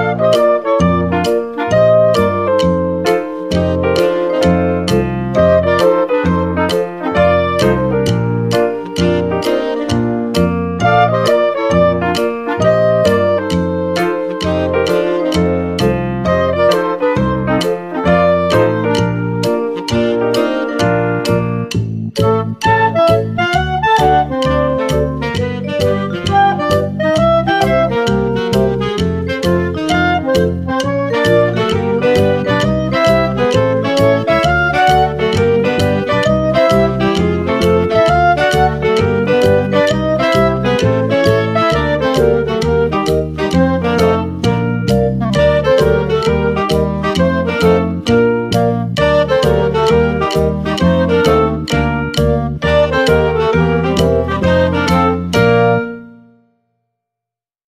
Música